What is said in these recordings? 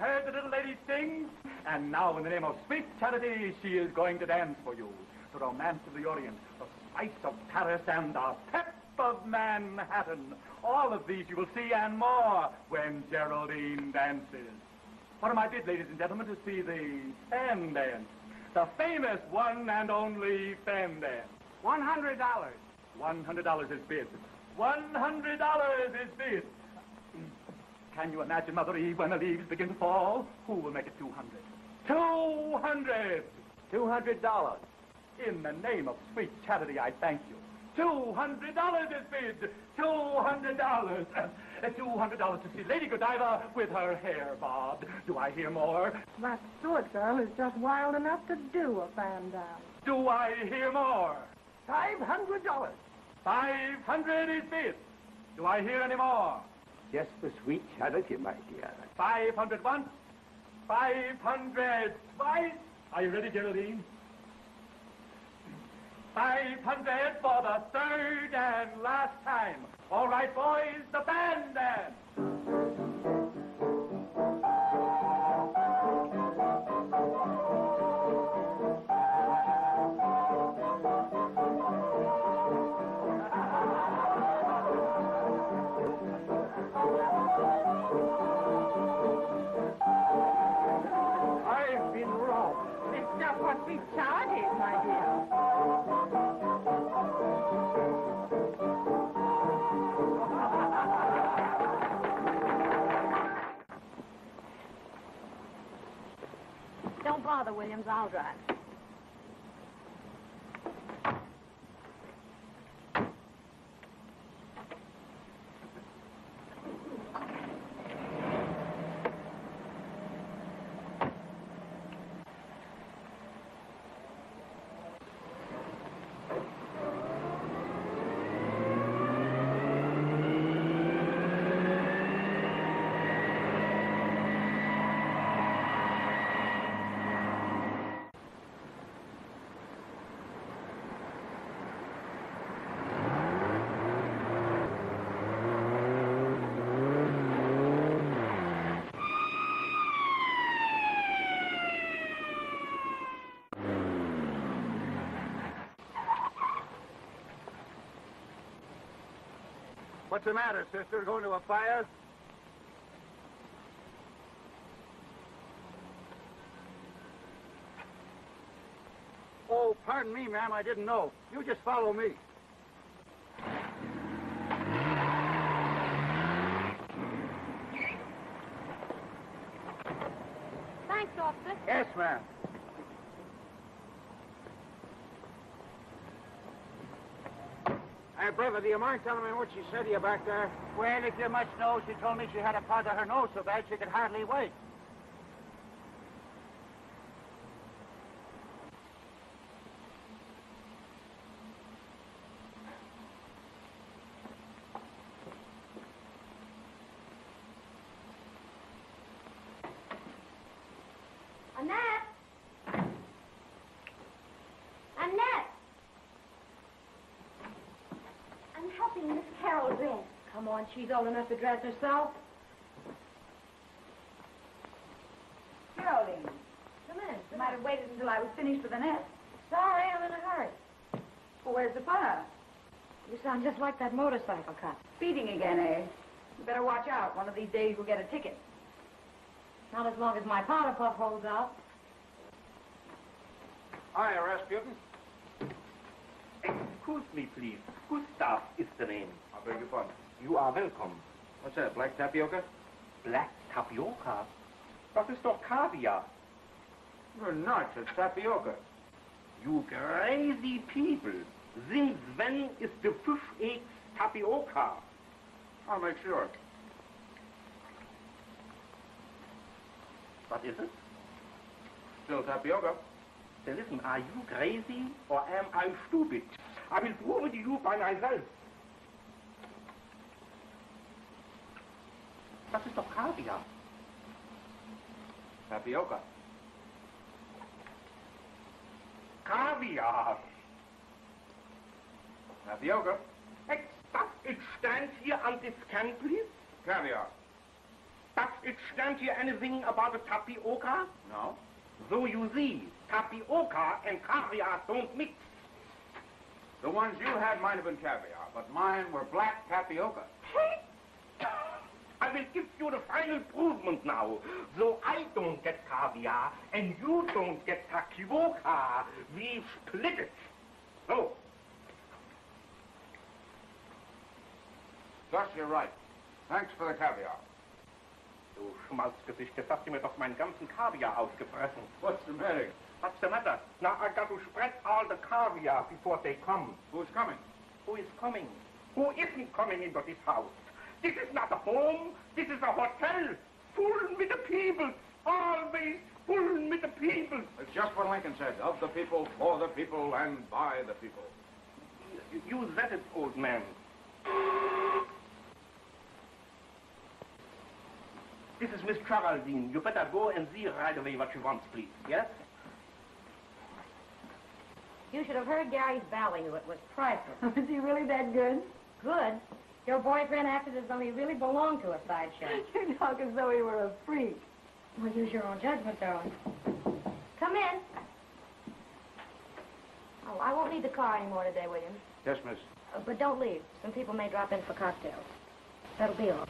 heard the little lady sing, and now, in the name of sweet charity, she is going to dance for you. The romance of the Orient, the spice of Paris, and the pep of Manhattan. All of these you will see and more when Geraldine dances. What am I bid, ladies and gentlemen, to see the fan dance? The famous one and only fan dance. One hundred dollars. One hundred dollars is bid. One hundred dollars is bid. Can you imagine, Mother Eve, when the leaves begin to fall? Who will make it 200? 200! $200. In the name of sweet charity, I thank you. $200 is bid. $200. Uh, $200 to see Lady Godiva with her hair bobbed. Do I hear more? That Stewart girl is just wild enough to do a fan dance. Do I hear more? $500. 500 is bid. Do I hear any more? Just for sweet charity, my dear. 500 once. 500 twice. Are you ready, Geraldine? 500 for the third and last time. All right, boys, the band dance. Bother, Williams. I'll drive. What's the matter, sister? Going to a fire? Oh, pardon me, ma'am. I didn't know. You just follow me. Thanks, officer. Yes, ma'am. Brother, do you mind telling me what she said to you back there? Well, if you must know, she told me she had a part of her nose so bad she could hardly wait. Annette! Annette! I'm helping Miss Carol dress. Come on, she's old enough to dress herself. Geraldine, Come in. you might have waited until I was finished with the nest. Sorry, I'm in a hurry. Well, where's the fire? You sound just like that motorcycle cop. Speeding again, eh? You better watch out. One of these days you'll get a ticket. Not as long as my powder puff holds out. Hiya, Rasputin. Excuse me, please. Gustav is the name. I beg your pardon. You are welcome. What's that, black tapioca? Black tapioca? Das ist doch Kaviar. You're nuts. It's tapioca. You crazy people. Since when is the fish eggs tapioca? I'll make sure. What is it? Still tapioca. Then listen, are you crazy or am I stupid? I will prove it to you by myself. Das ist doch Kaviar. Tapioca. Kaviar. Tapioca. Does it stand here on this can, please? Caviar. Does it stand here anything about the tapioca? No. So you see, tapioca and caviar don't mix. The ones you had might have been caviar, but mine were black tapioca. I will give you the final provement now. So I don't get caviar and you don't get tapioca. We split it. So, Gus, you're right. Thanks for the caviar. du Schmalzgesicht, jetzt hast du mir doch meinen ganzen Kaviar aufgefressen. What's the matter? What's the matter? Now I got to spread all the caviar before they come. Who's coming? Who is coming? Who isn't coming into this house? This is not a home. This is a hotel. Full with the people. Always full with the people. It's just what Lincoln said. Of the people, for the people, and by the people. You- You said it, old man. This is Miss Geraldine. You better go and see right away what she wants, please. Yes? You should have heard Gary's value. It was priceless. Is he really that good? Good. Your boyfriend acted as though he really belonged to a sideshow. You talk as though he were a freak. Well, use your own judgment, darling. Come in. Oh, I won't need the car anymore today, William. Yes, miss. Uh, but don't leave. Some people may drop in for cocktails. That'll be all.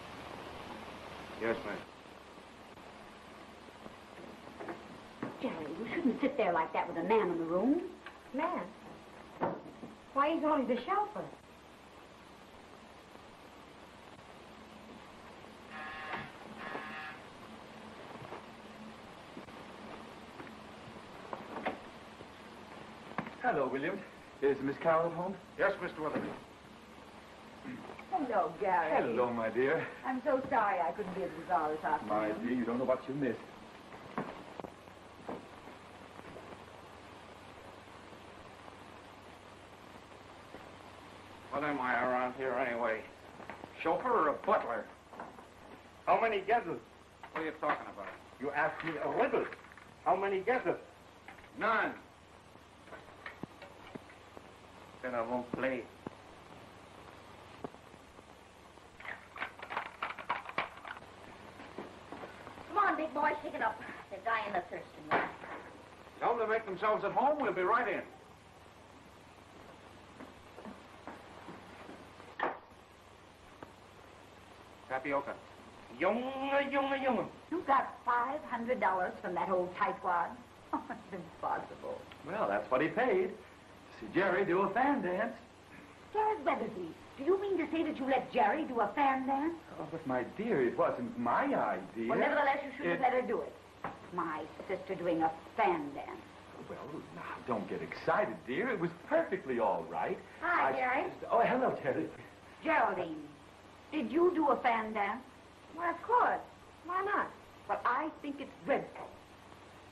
Yes, miss. Jerry, you shouldn't sit there like that with a man in the room. Man. Why, he's only the chauffeur. Hello, William. Is Miss Carol at home? Yes, Mr. Weatherby. Hello, Gary. Hello, my dear. I'm so sorry I couldn't be at the bazaar this afternoon. My dear, you don't know what you missed. What am I around here anyway? Chauffeur or a butler? How many guesses? What are you talking about? You asked me a riddle. How many guesses? None. Then I won't play. Come on, big boy, pick it up. They're dying of thirst in there. Tell them to make themselves at home. We'll be right in. Tapioca. Junge, Junge, Junge. You got $500 from that old tightwad? Oh, it's impossible. Well, that's what he paid. See Jerry do a fan dance. Jared Weatherby, do you mean to say that you let Jerry do a fan dance? Oh, but my dear, it wasn't my idea. Well, nevertheless, you should have let her do it. My sister doing a fan dance. Well, now, don't get excited, dear. It was perfectly all right. Hi, I- Jerry. Oh, hello, Jerry. Geraldine, did you do a fan dance? Why, of course. Why not? Well, I think it's dreadful.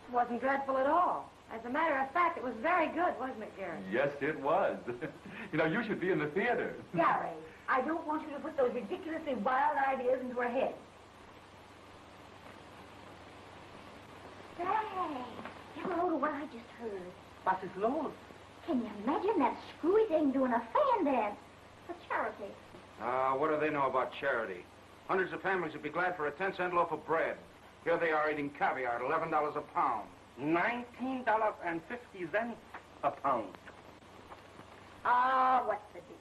It wasn't dreadful at all. As a matter of fact, it was very good, wasn't it, Gary? Yes, it was. you know, you should be in the theater. Gary, I don't want you to put those ridiculously wild ideas into her head. Say, hello to what I just heard. What is ist los? Can you imagine that screwy thing doing a fan dance for charity? Uh, what do they know about charity? Hundreds of families would be glad for a 10-cent loaf of bread. Here they are eating caviar at $11 a pound. $19.50 a pound. Oh, what's the deal?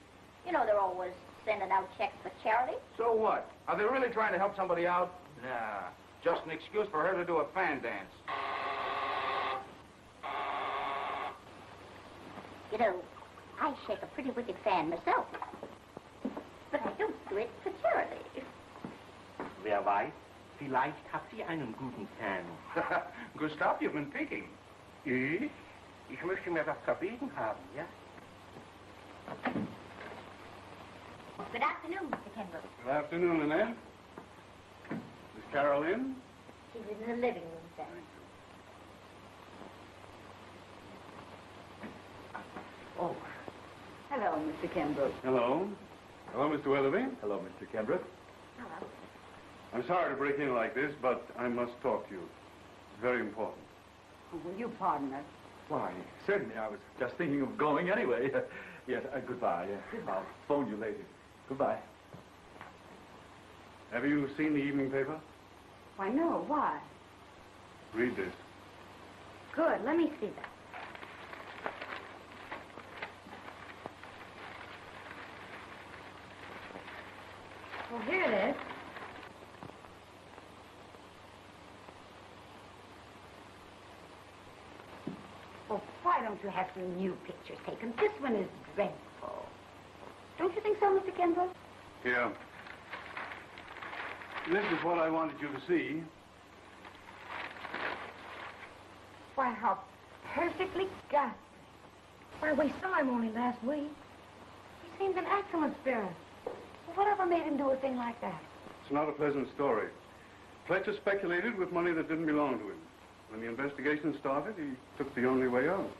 You know they're always sending out checks for charity. So what? Are they really trying to help somebody out? Nah, just an excuse for her to do a fan dance. You know, I shake a pretty wicked fan myself. But I don't do it for charity. Wer weiß, vielleicht habt sie einen guten Fan. Gustav, you've been peeking. Ich? Ich möchte mir das verbieten haben, ja? Good afternoon, Mr. Kendall. Good afternoon, Lynette. Is Carol in? She's in the living room, sir. Oh. Hello, Mr. Kimbrough. Hello. Hello, Mr. Weatherby. Hello, Mr. Kendrick. Hello. I'm sorry to break in like this, but I must talk to you. It's very important. Will you pardon us? Why, certainly. I was just thinking of going anyway. yes, uh, goodbye. Uh, I'll phone you later. Goodbye. Have you seen the evening paper? Why, no. Why? Read this. Good. Let me see that. Well, here it is. Oh, why don't you have some new pictures taken? This one is dreadful. Don't you think so, Mr. Kimbrough? Here. This is what I wanted you to see. Why, how perfectly ghastly. Why, we saw him only last week. He seems an excellent spirit. Made him do a thing like that? It's not a pleasant story. Fletcher speculated with money that didn't belong to him. When the investigation started, he took the only way out.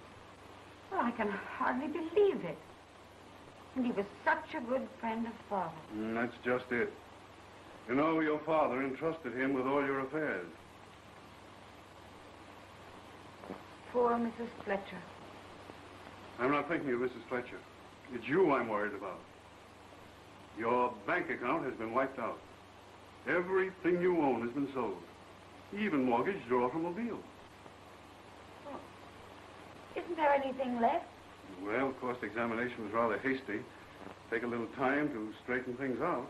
Well, I can hardly believe it. And he was such a good friend of Father. And that's just it. You know, your father entrusted him with all your affairs. Poor Mrs. Fletcher. I'm not thinking of Mrs. Fletcher. It's you I'm worried about. Your bank account has been wiped out. Everything you own has been sold. Even mortgaged your automobile. Isn't there anything left? Well, of course, the examination was rather hasty. Take a little time to straighten things out.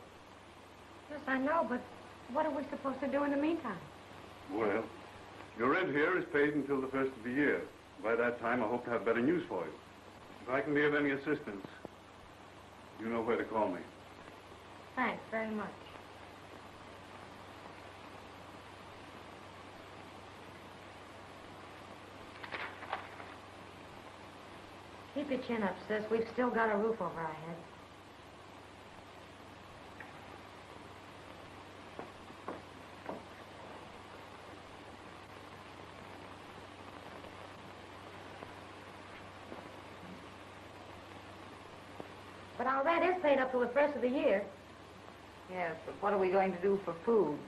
Yes, I know, but what are we supposed to do in the meantime? Well, your rent here is paid until the first of the year. By that time, I hope to have better news for you. If I can be of any assistance, you know where to call me. Thanks very much. Keep your chin up, sis. We've still got a roof over our heads. But our rent is paid up to the first of the year. Yes, but what are we going to do for food?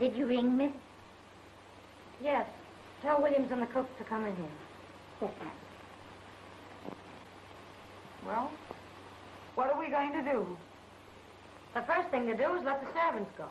Did you ring, Miss? Yes. Tell Williams and the cook to come in here. Yes, ma'am. Well, what are we going to do? The first thing to do is let the servants go.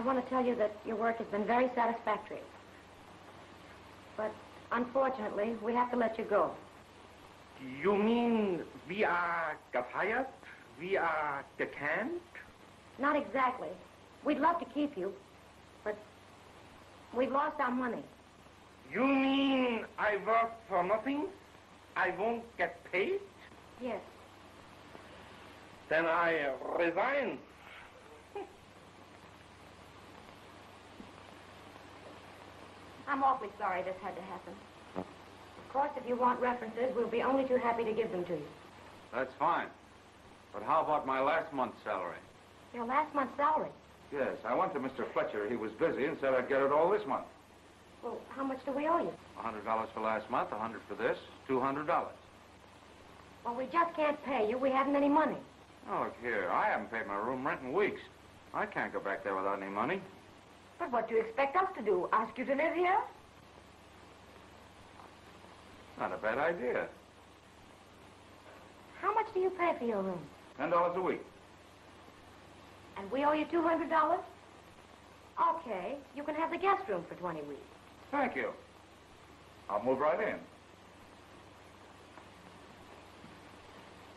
I want to tell you that your work has been very satisfactory. But unfortunately, we have to let you go. You mean we are gefeiert? We are decamped? Not exactly. We'd love to keep you, but we've lost our money. You mean I work for nothing? I won't get paid? Yes. Then I resign. I'm awfully sorry this had to happen. Of course, if you want references, we'll be only too happy to give them to you. That's fine. But how about my last month's salary? Your last month's salary. Yes, I went to Mr. Fletcher. He was busy and said I'd get it all this month. Well, how much do we owe you? A hundred dollars for last month, a hundred for this, two hundred dollars. Well, we just can't pay you. We haven't any money. Oh, look here. I haven't paid my room rent in weeks. I can't go back there without any money. But what do you expect us to do? Ask you to live here? Not a bad idea. How much do you pay for your room? Ten dollars a week. And we owe you $200? Okay, you can have the guest room for 20 weeks. Thank you. I'll move right in.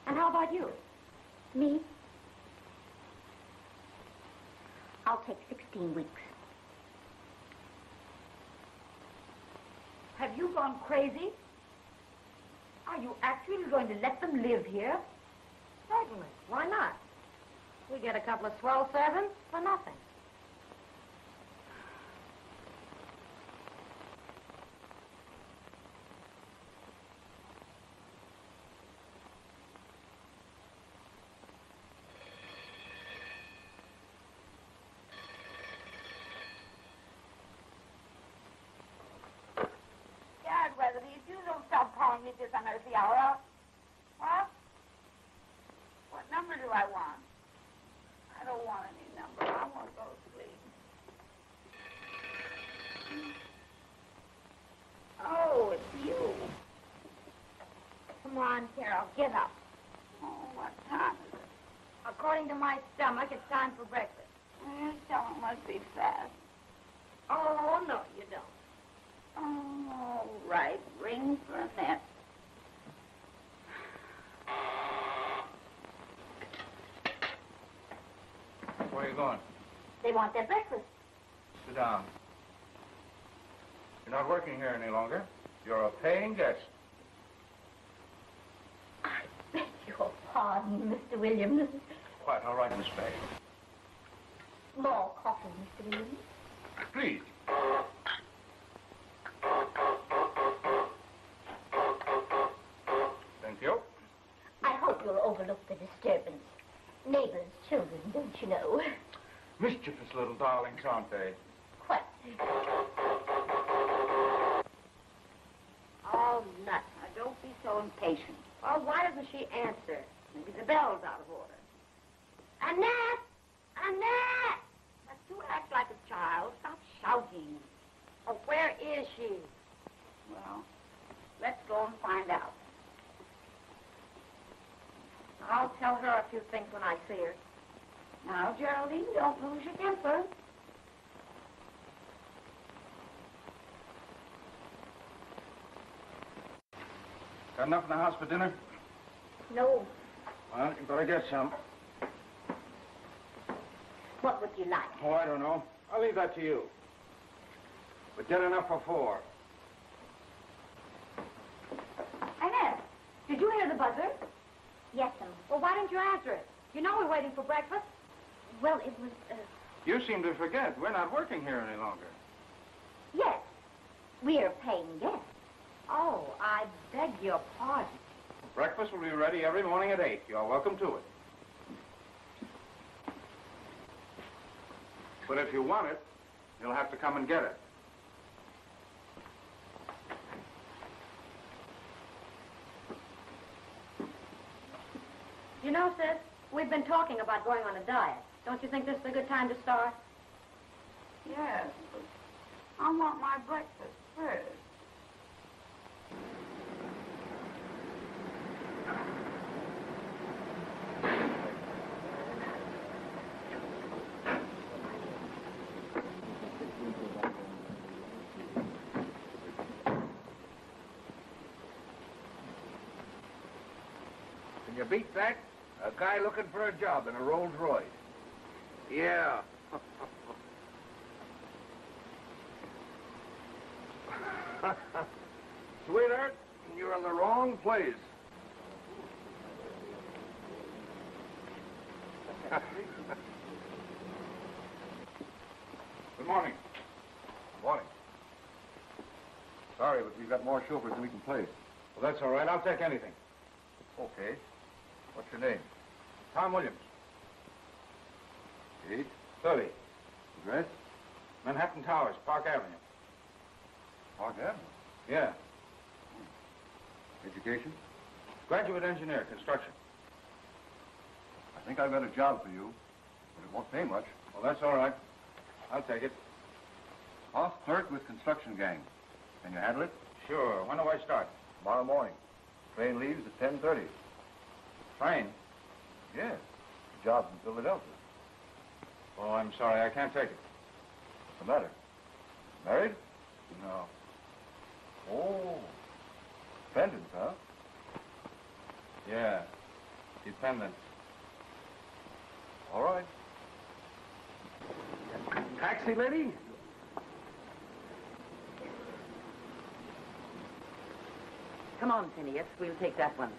And how about you? Me? I'll take 16 weeks. Have you gone crazy? Are you actually going to let them live here? Certainly. Why not? We get a couple of swell servants for nothing. Dad, Weatherly, if you don't stop at this unearthly what? What number do I want? I don't want any number. I want to go to sleep. Oh, it's you. Come on, Carol, get up. Oh, what time is it? According to my stomach, it's time for breakfast. Your stomach must be fast. Oh, no, you don't. Oh, all right. Ring for a net. You going? They want their breakfast. Sit down. You're not working here any longer. You're a paying guest. I beg your pardon, Mr. Williams. Quite all right, Miss Fay. More coffee, Mr. Williams. Please. Thank you. I hope you'll overlook the disturbance. Neighbors' children, don't you know? Mischievous little darlings, aren't they? Quite. Oh, nuts. Now, don't be so impatient. Well, why doesn't she answer? Maybe the bell's out of order. Annette! Annette! But you act like a child. Stop shouting. Oh, where is she? Well, let's go and find out. I'll tell her a few things when I see her. Now, Geraldine, don't lose your temper. Got enough in the house for dinner? No. Well, you better get some. What would you like? Oh, I don't know. I'll leave that to you. But get enough for four. Annette, did you hear the buzzer? Yes, sir. Well, why didn't you answer it? You know we're waiting for breakfast. Well, it was, uh, You seem to forget. We're not working here any longer. yes. We're paying guests. Oh, I beg your pardon. Breakfast will be ready every morning at 8. You're welcome to it. But if you want it, you'll have to come and get it. You know, sis, we've been talking about going on a diet. Don't you think this is a good time to start? Yes, but I want my breakfast first. Can you beat that? A guy looking for a job in a Rolls Royce. Yeah. Sweetheart, you're in the wrong place. Good morning. Good Morning. Sorry, but we've got more chauffeurs than we can place. Well, that's all right. I'll take anything. Okay. What's your name? Tom Williams. Age? 30. Address? Manhattan Towers, Park Avenue. Park Avenue. Yeah. Hmm. Education? Graduate engineer, construction. I think I've got a job for you, but it won't pay much. Well, that's all right. I'll take it. Off clerk with construction gang. Can you handle it? Sure. When do I start? Tomorrow morning. Train leaves at 10.30. Train. Yes. Job's in Philadelphia. Oh, I'm sorry. I can't take it. What's the matter? Married? No. Oh. Dependent, huh? Yeah. Dependent. All right. Taxi, lady? Come on, Phineas. We'll take that one.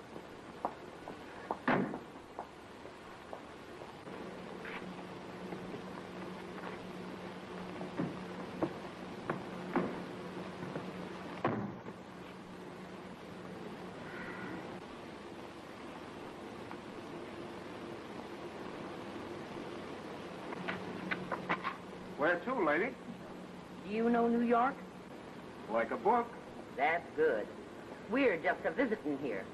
Where to, lady? Do you know New York? Like a book. That's good. We're just a visiting here.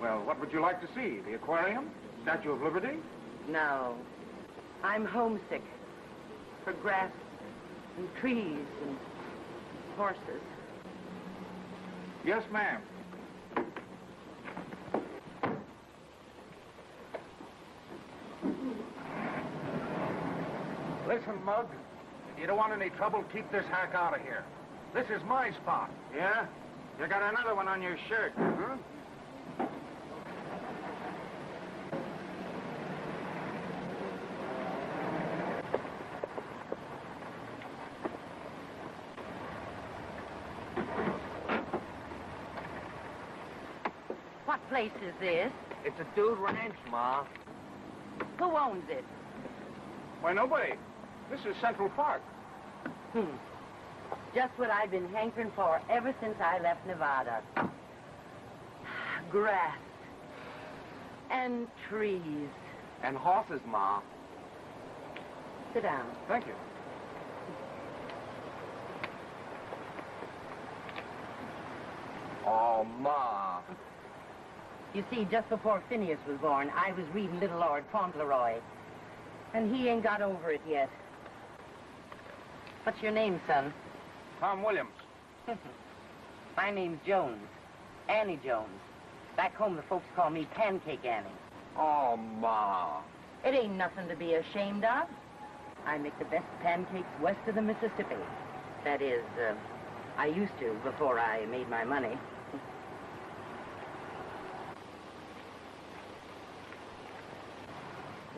Well, what would you like to see? The aquarium? Statue of Liberty? No. I'm homesick. For grass and trees and horses. Yes, ma'am. Listen, Mug. If you don't want any trouble, keep this hack out of here. This is my spot. Yeah? You got another one on your shirt, huh? What place is this? It's a dude ranch, Ma. Who owns it? Why, nobody. This is Central Park. Hmm. Just what I've been hankering for ever since I left Nevada. Grass. And trees. And horses, Ma. Sit down. Thank you. Oh, Ma. You see, just before Phineas was born, I was reading Little Lord Fauntleroy. And he ain't got over it yet. What's your name, son? Tom Williams. My name's Jones. Annie Jones. Back home, the folks call me Pancake Annie. Oh, Ma. It ain't nothing to be ashamed of. I make the best pancakes west of the Mississippi. That is, uh, I used to before I made my money.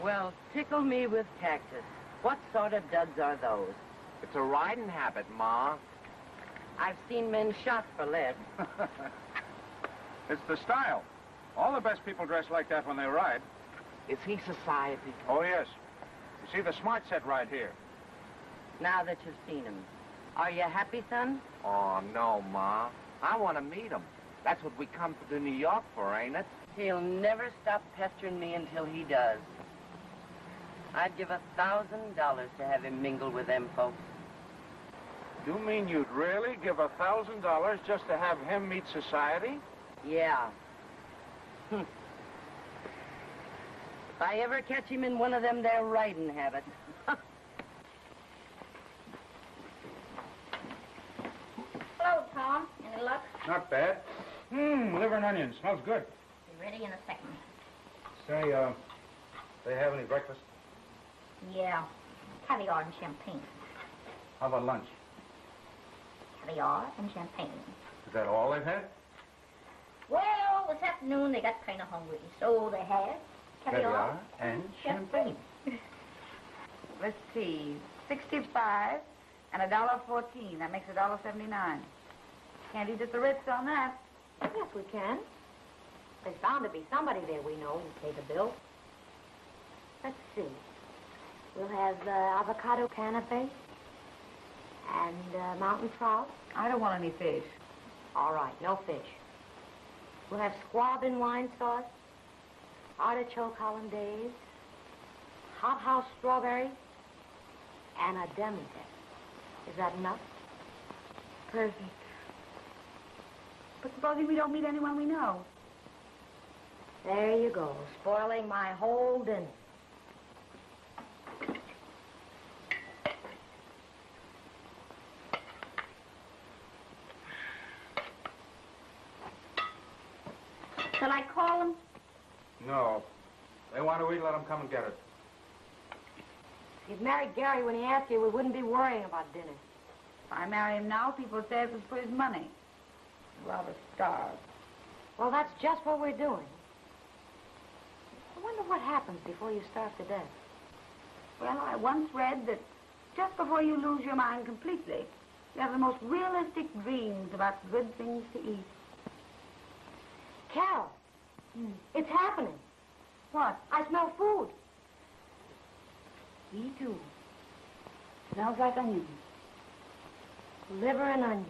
well, tickle me with cactus. What sort of duds are those? It's a riding habit, Ma. I've seen men shot for less. It's the style. All the best people dress like that when they ride. Is he society? Oh, yes. You see the smart set right here. Now that you've seen him, are you happy, son? Oh, no, Ma. I want to meet him. That's what we come to New York for, ain't it? He'll never stop pestering me until he does. I'd give a thousand dollars to have him mingle with them folks. You mean you'd really give a thousand dollars just to have him meet society? Yeah. Hmm. If I ever catch him in one of them there riding habits. Hello, Tom. Any luck? Not bad. Mmm, liver and onions. Smells good. Be ready in a second. Say, uh, they have any breakfast? Yeah. Caviar and champagne. How about lunch? Caviar and champagne. Is that all they've had? Well, this afternoon afternoon, they got kind of hungry. So they had caviar. and champagne. Let's see, 65 and a dollar 14. That makes a dollar 79. Can't eat at the Ritz on that. Yes, we can. There's bound to be somebody there we know who pay the bill. Let's see. We'll have uh, avocado canapé and uh, mountain trout. I don't want any fish. All right, no fish. We'll have squab in wine sauce, artichoke hollandaise, hot house strawberry, and a demi Is that enough? Perfect. But supposing we don't meet anyone we know? There you go, spoiling my whole dinner. Shall I call them? No. They want to eat, let them come and get it. If you'd married Gary when he asked you, we wouldn't be worrying about dinner. If I marry him now, people say it was for his money. I'd rather starve. Well, that's just what we're doing. I wonder what happens before you starve to death. Well, I once read that just before you lose your mind completely, you have the most realistic dreams about good things to eat. Carol, Mm. it's happening. What? I smell food. Me too. Smells like onions. Liver and onions.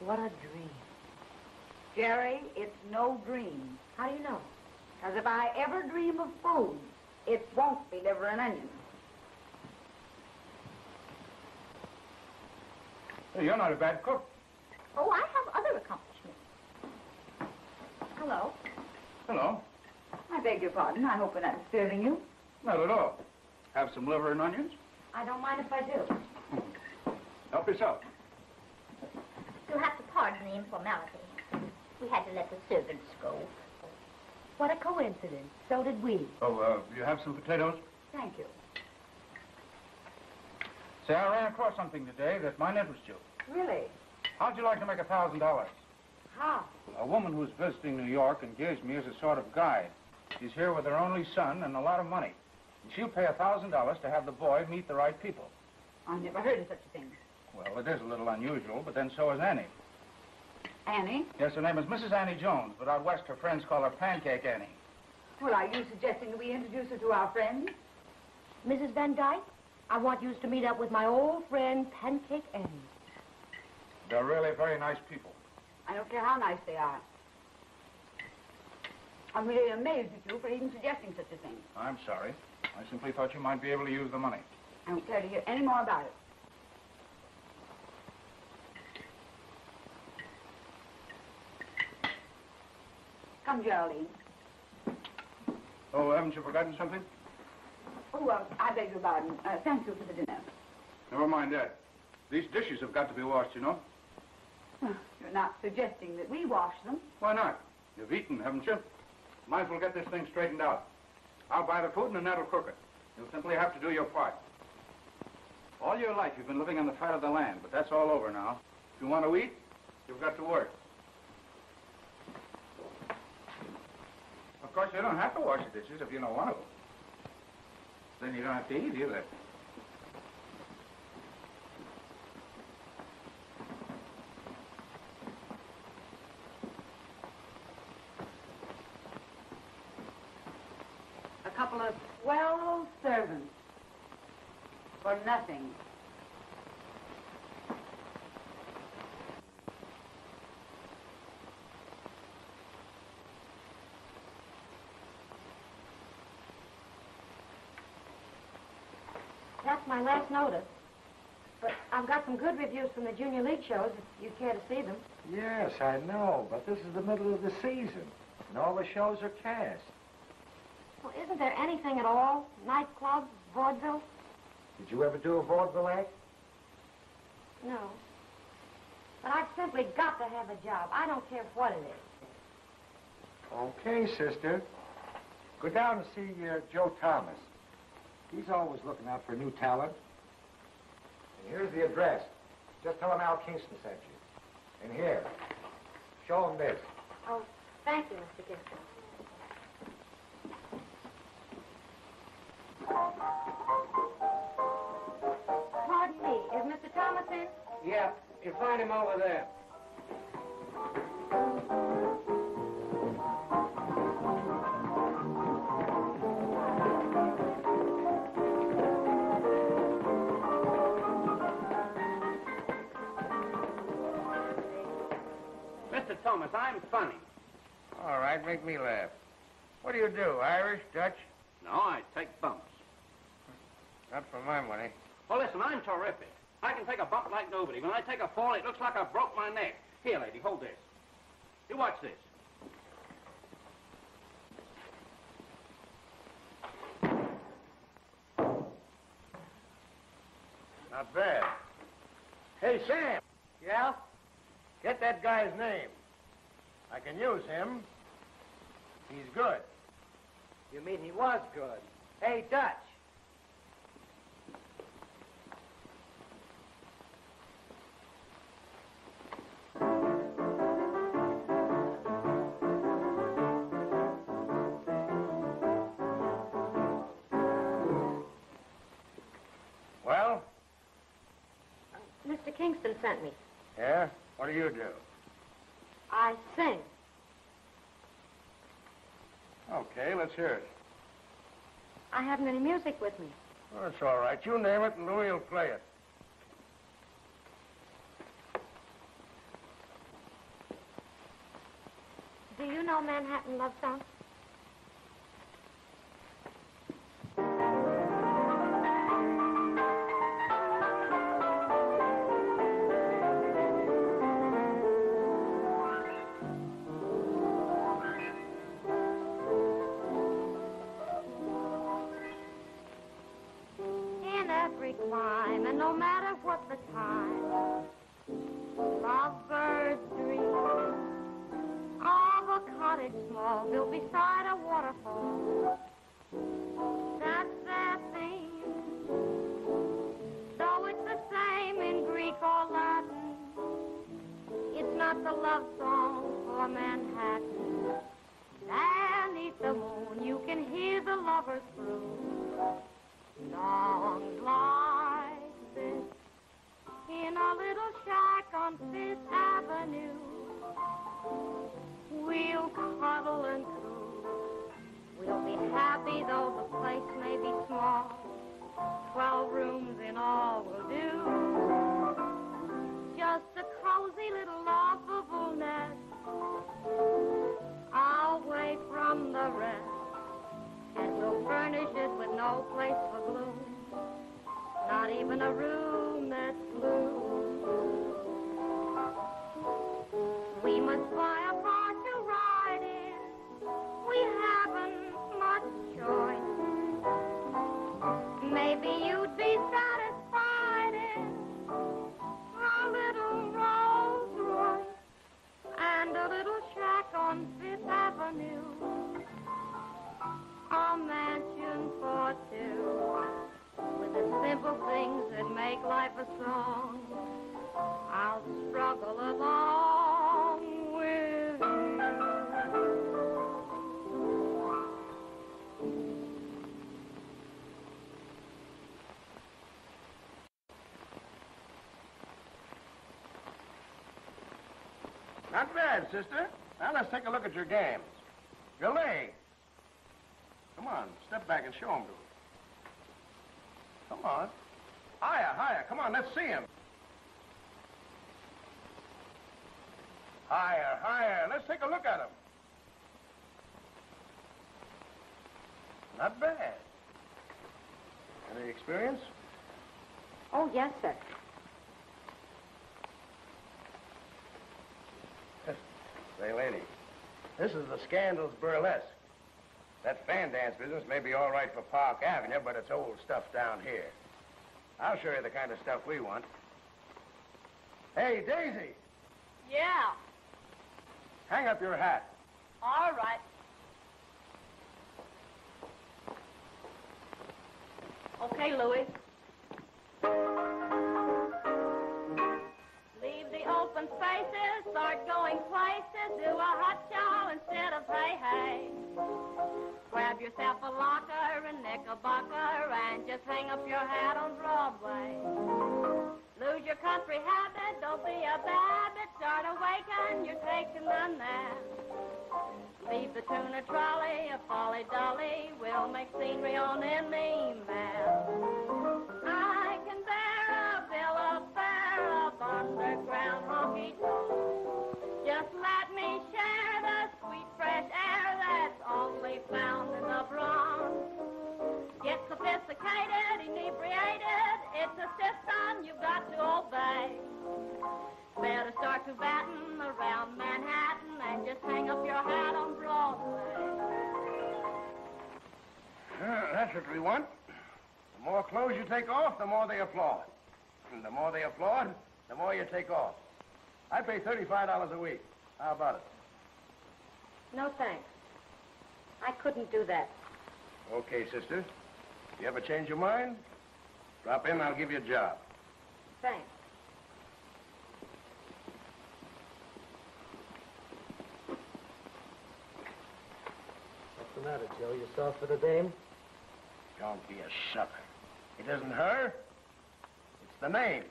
What a dream. Jerry, it's no dream. How do you know? Because if I ever dream of food, it won't be liver and onions. Hey, you're not a bad cook. Oh, I have other accomplishments. Hello. Hello. I beg your pardon. I hope we're not disturbing you. Not at all. Have some liver and onions? I don't mind if I do. Help yourself. You'll have to pardon the informality. We had to let the servants go. What a coincidence. So did we. Oh, uh, you have some potatoes? Thank you. Say, I ran across something today that might interest you. Really? How'd you like to make a thousand dollars? How? A woman who's visiting New York engaged me as a sort of guide. She's here with her only son and a lot of money. And she'll pay a thousand dollars to have the boy meet the right people. I never heard of such a thing. Well, it is a little unusual, but then so is Annie. Annie? Yes, her name is Mrs. Annie Jones, but out west her friends call her Pancake Annie. Well, are you suggesting that we introduce her to our friends? Mrs. Van Dyke, I want you to meet up with my old friend, Pancake Annie. They're really very nice people. I don't care how nice they are. I'm really amazed at you for even suggesting such a thing. I'm sorry. I simply thought you might be able to use the money. I don't care to hear any more about it. Come, Geraldine. Oh, haven't you forgotten something? Oh, uh, I beg your pardon. Uh, thank you for the dinner. Never mind that. These dishes have got to be washed, you know. You're not suggesting that we wash them. Why not? You've eaten, haven't you? Might as well get this thing straightened out. I'll buy the food and Annette will cook it. You'll simply have to do your part. All your life you've been living on the fat of the land, but that's all over now. If you want to eat, you've got to work. Of course, you don't have to wash the dishes if you don't want to. Then you don't have to eat either. A couple of swell servants. For nothing. That's my last notice. But I've got some good reviews from the Junior League shows, if you'd care to see them. Yes, I know, but this is the middle of the season, and all the shows are cast. Well, isn't there anything at all? Nightclubs, vaudeville? Did you ever do a vaudeville act? No. But I've simply got to have a job. I don't care what it is. Okay, sister. Go down and see uh, Joe Thomas. He's always looking out for new talent. And here's the address. Just tell him Al Kingston sent you. And here, show him this. Oh, Thank you, Mr. Kingston. Pardon me, is Mr. Thomas in? Yeah, you find him over there. Mr. Thomas, I'm funny. All right, make me laugh. What do you do, Irish, Dutch? No, I take bumps. Not for my money. Well, listen, I'm terrific. I can take a bump like nobody. When I take a fall, it looks like I broke my neck. Here, lady, hold this. You watch this. Not bad. Hey, Sam. Yeah? Get that guy's name. I can use him. He's good. You mean he was good? Hey, Dutch. Sent me. yeah? What do you do? I sing. Okay, let's hear it. I haven't any music with me. Well, that's all right. You name it, and Louis will play it. Do you know Manhattan Love Song? We'll cuddle and coo. We'll be happy though the place may be small. Twelve rooms in all will do. Just a cozy little lovable nest. Away from the rest. And we'll furnish it with no place for gloom. Not even a room that's blue. We must buy a little shack on Fifth Avenue. A mansion for two with the simple things that make life a song. I'll struggle along Not bad, sister. Now let's take a look at your games. Your leg. Come on, step back and show him to us. Come on. Higher, higher. Come on, let's see him. Higher, higher. Let's take a look at him. Not bad. Any experience? Oh, yes, sir. Say, lady, this is the Scandals Burlesque. That fan dance business may be all right for Park Avenue, but it's old stuff down here. I'll show you the kind of stuff we want. Hey, Daisy, Yeah. hang up your hat. All right. Okay, Louis. Open spaces, start going places, do a hot show instead of hey hey. Grab yourself a locker and knickerbocker and just hang up your hat on Broadway. Lose your country habit, don't be a babbit, start awaken, you're taking the nap. Leave the tuna trolley, a folly dolly, we'll make scenery on any map. I can bear underground honky tonk. Just let me share the sweet fresh air that's only found in the Bronx. Get sophisticated, inebriated, it's a system you've got to obey. Better start to batten around Manhattan and just hang up your hat on Broadway. That's what we want. The more clothes you take off, the more they applaud. And the more they applaud, the more you take off. I pay $35 a week. How about it? No thanks. I couldn't do that. Okay, sister. You ever change your mind, drop in, I'll give you a job. Thanks. What's the matter, Joe? You soft for the dame? Don't be a sucker. It isn't her. It's the name.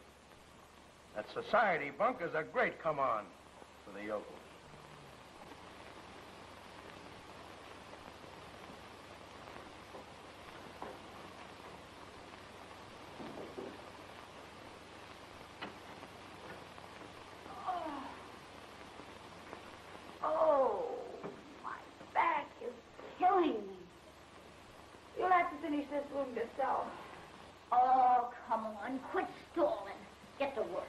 That society bunk is a great come-on for the yokels. Oh, oh, my back is killing me. You'll have to finish this room yourself. Oh, come on. Quit stalling. Get to work.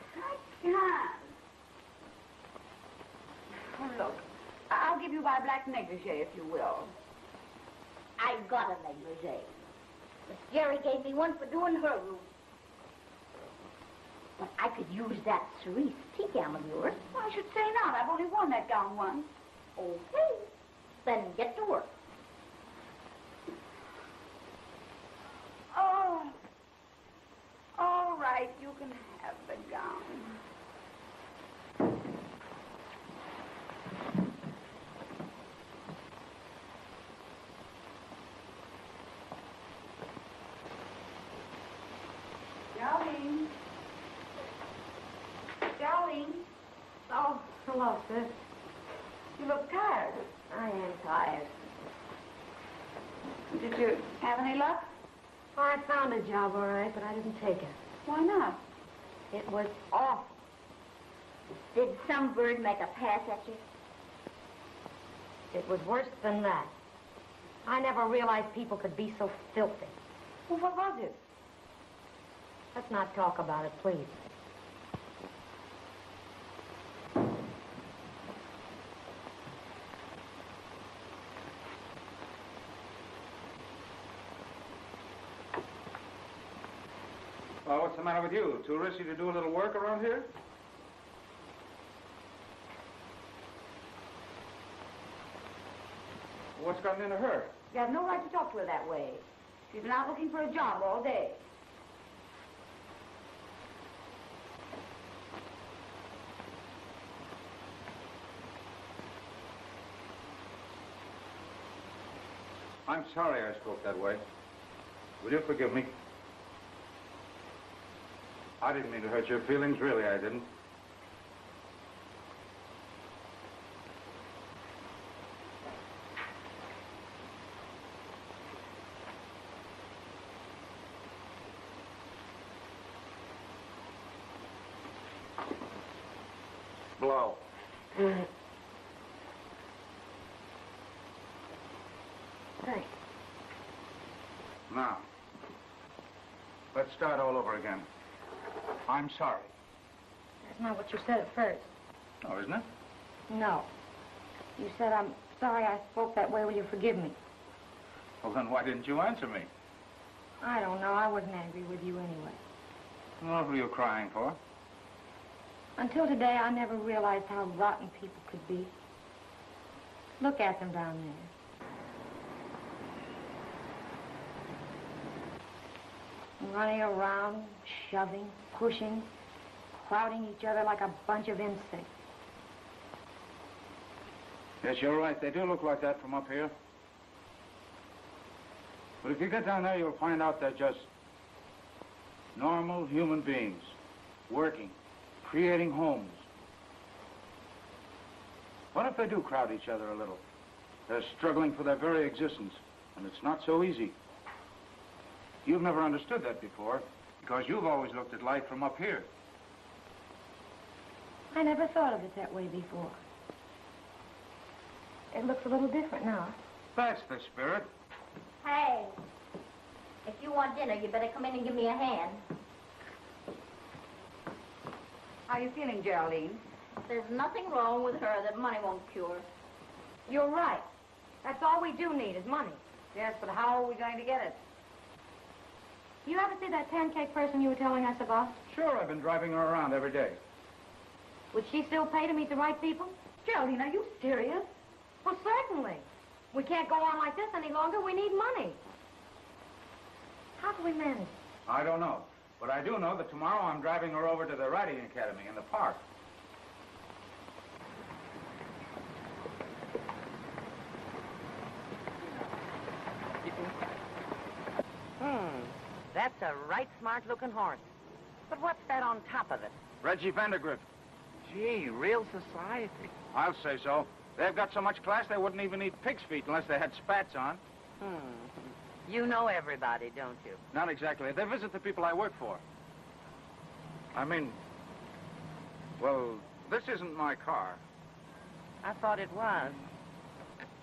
Oh, look, I'll give you my black negligee, if you will. I've got a negligee. Miss Jerry gave me one for doing her room. But I could use that cerise tea gown of yours. I should say not. I've only worn that gown once. Okay. Then get to work. Oh. All right, you can have the gown. Darling. Darling. Hello, sis. You look tired. I am tired. Did you have any luck? Oh, I found a job, all right, but I didn't take it. Why not? It was awful. Did some bird make a pass at you? It was worse than that. I never realized people could be so filthy. Well, what was it? Let's not talk about it, please. The matter with you? Too risky to do a little work around here? What's gotten into her? You have no right to talk to her that way. She's been out looking for a job all day. I'm sorry I spoke that way. Will you forgive me? I didn't mean to hurt your feelings, really, I didn't. Blow. Thanks. Now, let's start all over again. I'm sorry. That's not what you said at first. Oh, isn't it? No. You said, I'm sorry I spoke that way. Will you forgive me? Well, then why didn't you answer me? I don't know. I wasn't angry with you anyway. What were you crying for? Until today, I never realized how rotten people could be. Look at them down there. Running around, shoving, pushing, crowding each other like a bunch of insects. Yes, you're right. They do look like that from up here. But if you get down there, you'll find out they're just normal human beings, working, creating homes. What if they do crowd each other a little? They're struggling for their very existence, and it's not so easy. You've never understood that before, because you've always looked at life from up here. I never thought of it that way before. It looks a little different now. That's the spirit. Hey, if you want dinner, you better come in and give me a hand. How are you feeling, Geraldine? There's nothing wrong with her that money won't cure. You're right. That's all we do need is money. Yes, but how are we going to get it? You ever see that pancake person you were telling us about? Sure, I've been driving her around every day. Would she still pay to meet the right people? Geraldine, are you serious? Well, certainly. We can't go on like this any longer. We need money. How do we manage? I don't know. But I do know that tomorrow I'm driving her over to the riding academy in the park. Hmm. That's a right smart-looking horse. But what's that on top of it? Reggie Vandergrift. Gee, real society. I'll say so. They've got so much class they wouldn't even eat pig's feet unless they had spats on. Hmm. You know everybody, don't you? Not exactly. They visit the people I work for. I mean, well, this isn't my car. I thought it was.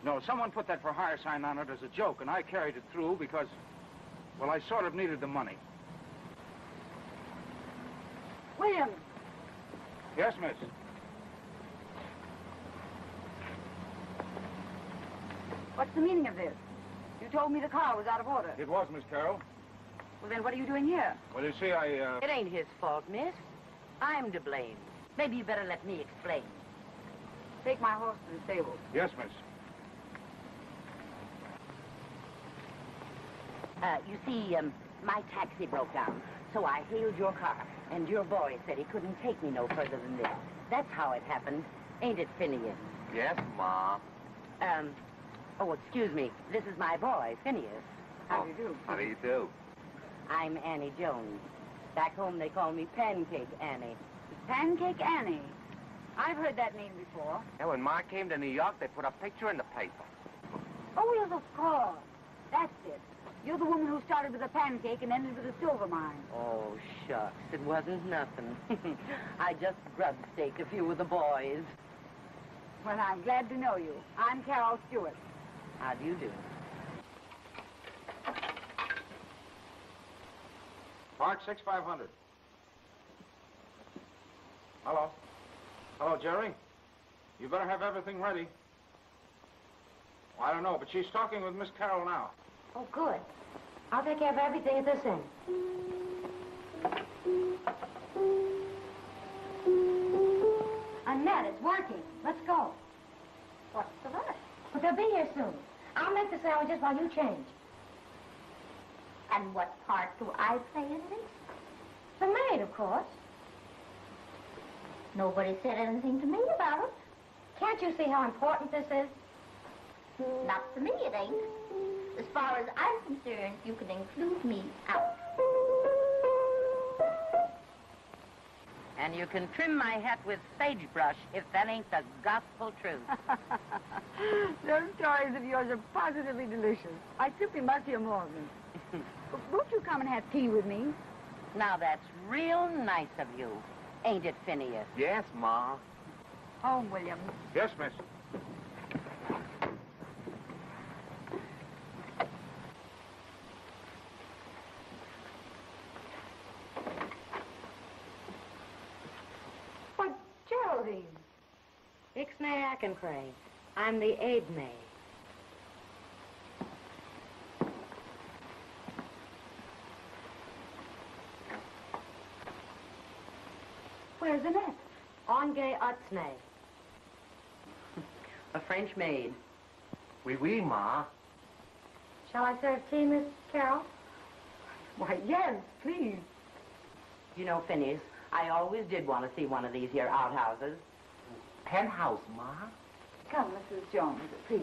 No, someone put that for hire sign on it as a joke, and I carried it through because, well, I sort of needed the money. William, Yes, miss. what's the meaning of this? You told me the car was out of order. It was, Miss Carol. Well, then what are you doing here? Well, you see, I, uh... It ain't his fault, miss. I'm to blame. Maybe you better let me explain. Take my horse to the stable. Yes, miss. Uh, you see, um, my taxi broke down, so I hailed your car, and your boy said he couldn't take me no further than this. That's how it happened, ain't it, Phineas? Yes, Ma. Um, oh, excuse me. This is my boy, Phineas. How do you do? How do you do? I'm Annie Jones. Back home they call me Pancake Annie. Pancake Annie. I've heard that name before. And when Ma came to New York, they put a picture in the paper. Oh, yes, of course. That's it. You're the woman who started with a pancake and ended with a silver mine. Oh, shucks. It wasn't nothing. I just grub staked a few of the boys. Well, I'm glad to know you. I'm Carol Stewart. How do you do? Park 6500. Hello. Hello, Jerry. You better have everything ready. Well, I don't know, but she's talking with Miss Carol now. Oh, good. I'll take care of everything at this end. Annette, it's working. Let's go. What's the rush? But they'll be here soon. I'll make the sandwiches while you change. And what part do I play in this? The maid, of course. Nobody said anything to me about it. Can't you see how important this is? Not to me, it ain't. As far as I'm concerned, you can include me out. And you can trim my hat with sagebrush if that ain't the gospel truth. Those stories of yours are positively delicious. I simply must hear more of them. Won't you come and have tea with me? now that's real nice of you, ain't it, Phineas? Yes, Ma. Home, William. Yes, miss. Why, Geraldine. Ixnay Ackensray. I'm the aid maid. Where's Annette? Onge Utsnay. A French maid. Oui, oui, Ma. Shall I serve tea, Miss Carol? Why, yes, please. You know, Phineas, I always did want to see one of these here outhouses. Penthouse, Ma? Come, Mrs. Jones, please.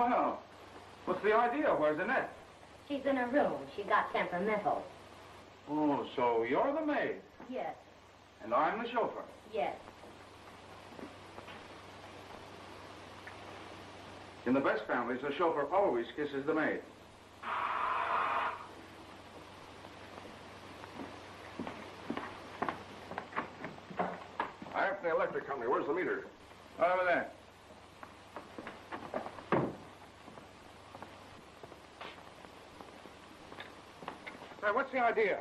Oh, well, what's the idea? Where's Annette? She's in her room. She got temperamental. Oh, so you're the maid, Yes, and I'm the chauffeur. yes. In the best families, the chauffeur always kisses the maid. I'm from the electric company. Where's the meter? Over there. Hey, what's the idea?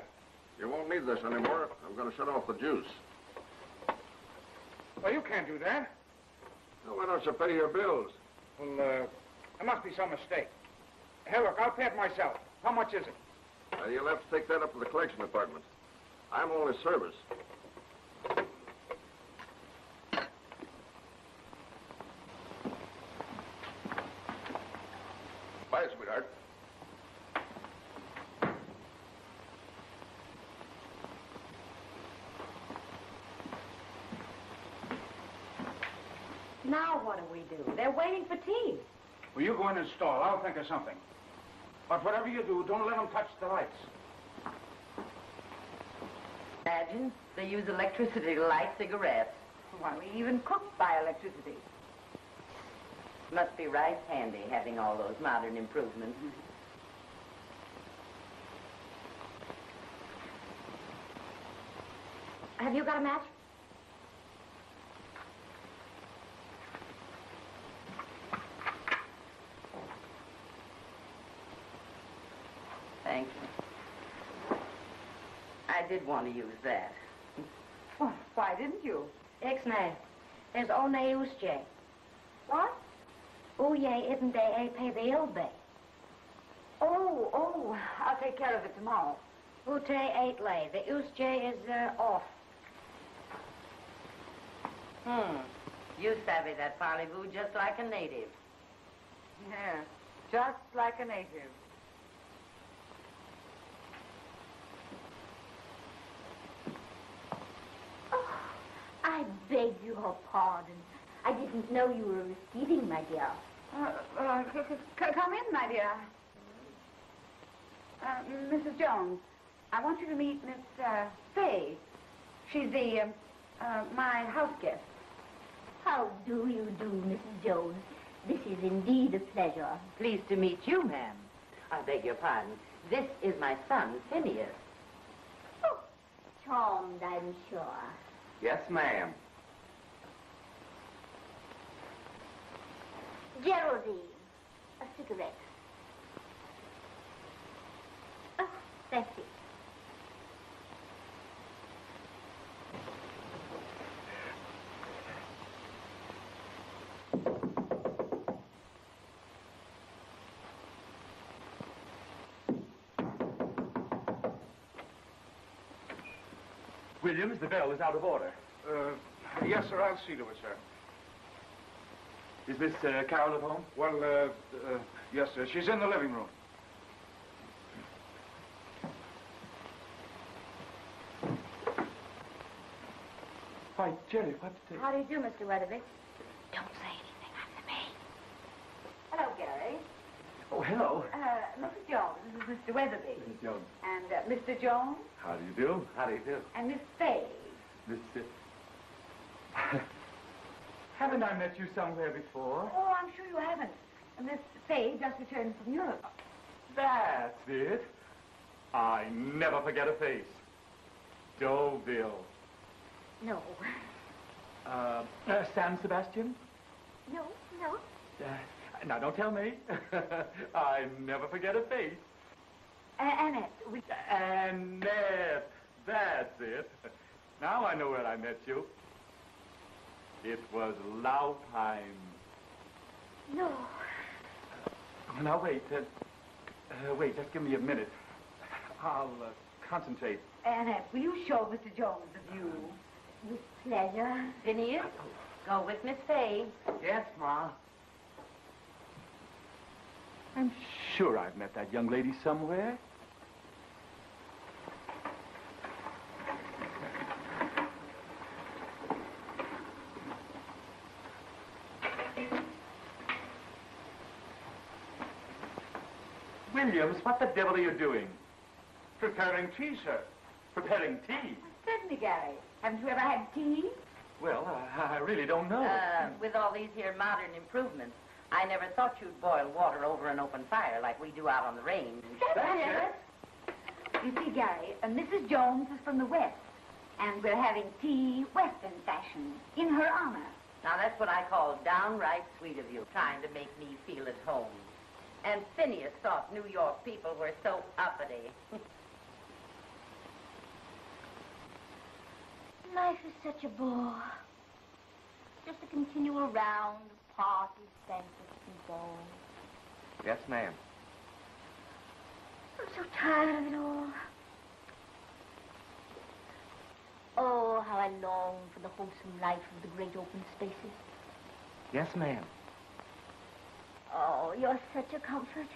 You won't need this anymore. I'm going to shut off the juice. Well, you can't do that. Now, why don't you pay your bills? Well, uh, there must be some mistake. Hey, look, I'll pay it myself. How much is it? Now, you'll have to take that up to the collection department. I'm only service. Bye, sweetheart. Now what do we do? They're waiting for tea. Well, you go in and stall. I'll think of something. But whatever you do, don't let them touch the lights. Imagine they use electricity to light cigarettes. Why, we even cook by electricity. Must be right handy having all those modern improvements. Have you got a match? Thank you. I did want to use that. Well, why didn't you? Ixnay. There's only Usje. What? Oh, Uye isn't they a pay the ilbe. Oh, oh, I'll take care of it tomorrow. Ute eight lay. The Usje is uh, off. Hmm. You savvy that parley-vous just like a native. Yeah, just like a native. I beg your pardon. I didn't know you were receiving, my dear. Uh, uh, come in, my dear. Uh, Mrs. Jones, I want you to meet Miss uh, Fay. She's the, um, uh, my house guest. How do you do, Mrs. Jones? This is indeed a pleasure. Pleased to meet you, ma'am. I beg your pardon. This is my son, Phineas. Oh, Charmed, I'm sure. Yes, ma'am. Geraldine, a cigarette. Oh, that's it. Williams, the bell is out of order. Uh, yes, sir. I'll see to it, sir. Is Miss uh, Carol at home? Well, uh, uh, yes, sir. She's in the living room. Why, Jerry, what... Uh... How do you do, Mr. Weatherby? Don't say anything under me. Hello, Gary. Oh, hello. Uh, Mrs. Jones, this is Mr. Weatherby. Mrs. Jones. And uh, Mr. Jones How do you do? How do you do? and Miss Fay. Miss... Uh... Haven't I met you somewhere before? Oh, I'm sure you haven't. Miss Fay just returned from Europe. That's it. I never forget a face. Deauville. No. Uh, uh, San Sebastian? No, no. Uh, Now, don't tell me. I never forget a face. Annette, we... Annette. That's it. Now I know where I met you. It was Laupheim. No. Oh, now, wait. Uh, uh, wait, just give me a minute. I'll uh, concentrate. Annette, will you show Mr. Jones the view? With pleasure. Phineas, go with Miss Fay. Yes, Ma. I'm sure I've met that young lady somewhere. Williams, what the devil are you doing? Preparing tea, sir. Preparing tea? Certainly, Gary. Haven't you ever had tea? Well, I, I really don't know. Uh, with all these here modern improvements, I never thought you'd boil water over an open fire like we do out on the range. That's it. You see, Gary, uh, Mrs. Jones is from the West, and we're having tea Western fashion in her honor. Now, that's what I call downright sweet of you, trying to make me feel at home. And Phineas thought New York people were so uppity. Life is such a bore. Just a continual round of parties, banquets, and balls. Yes, ma'am. I'm so tired of it all. Oh, how I long for the wholesome life of the great open spaces. Yes, ma'am. Oh, you're such a comfort.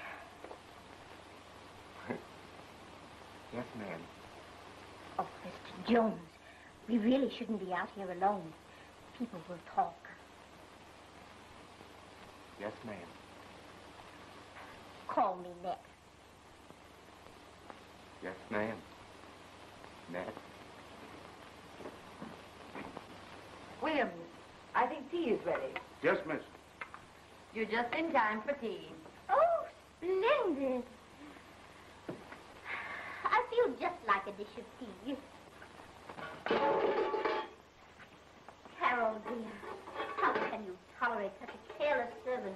Yes, ma'am. Oh, Mr. Jones, we really shouldn't be out here alone. People will talk. Yes, ma'am. Call me next. Yes, ma'am. Ned. Williams, I think tea is ready. Yes, miss. You're just in time for tea. Oh, splendid. I feel just like a dish of tea. Carol, dear, how can you tolerate such a careless servant?